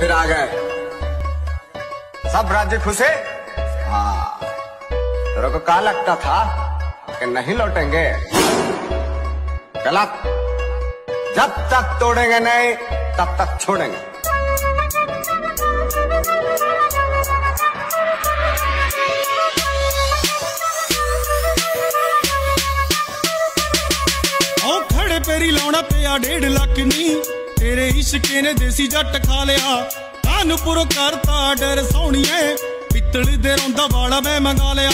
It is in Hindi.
फिर आ गए। सब राज्य खुशे हाँ? तेरे को कहा लगता था कि नहीं लौटेंगे? गलत। जब तक तोड़ेंगे नहीं, तब तक छोड़ेंगे। ओ खड़े पेरी लाउना पे डेढ़ ਤੇਰੇ ਇਸ਼ਕੇ ਨੇ ਦੇਸੀ ਜੱਟ ਖਾ ਲਿਆ। ਕਾਨਪੁਰ ਕਰਤਾ ਡਰ ਸੋਣੀਏ ਪਿੱਤਲ ਦੇ ਰੋਂਦਾ ਵਾਲਾ ਮੈਂ ਮੰਗਾ ਲਿਆ।